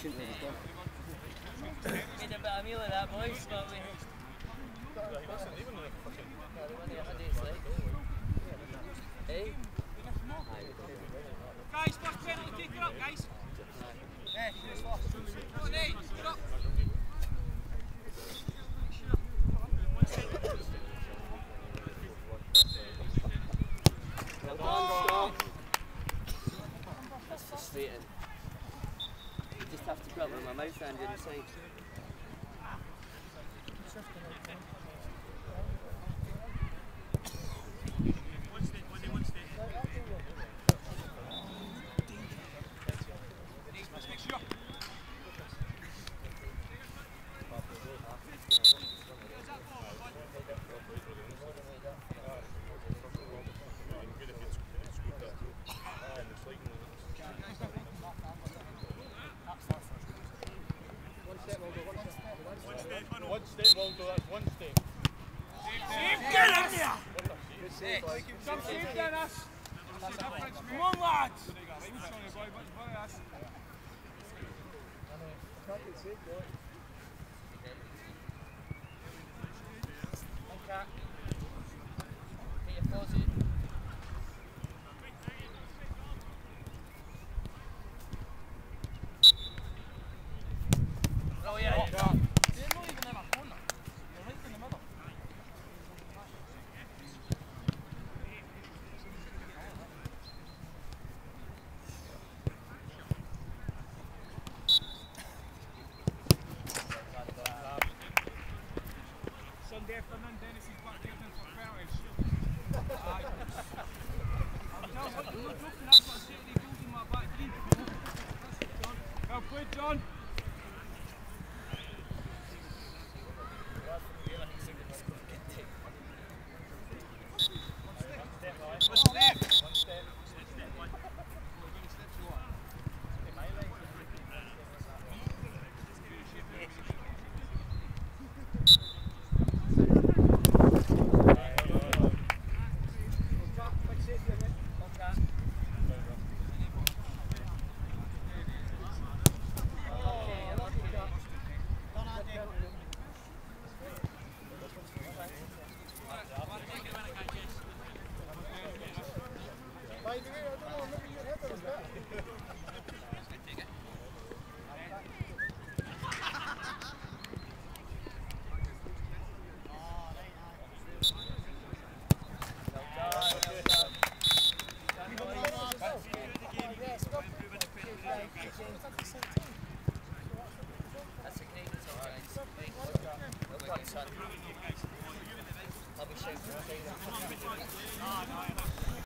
Shouldn't have done. Made a bit of meal of that, boys, but we... No, he wasn't even like fucking... No, like. Hey? Guys, first penalty, kick it up, guys! Eh, hey, come on, Nate. Have to grab it with my mouth and inside. One step, one day, one step. Next, let's make sure. One step, well done, that's one step. Save, get in there! Some save, Dennis. Come on, lads. Get Played, John. That's a great result, guys. Well done, son. I'll be shouting.